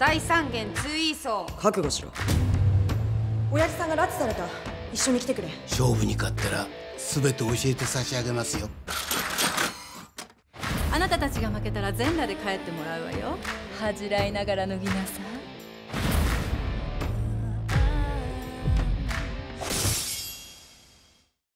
第三元通位層覚悟しろ。親父さんが拉致された。一緒に来てくれ。勝負に勝ったら全て教えて差し上げますよ。あなたたちが負けたら全裸で帰ってもらうわよ。恥じらいながら脱ぎなさい。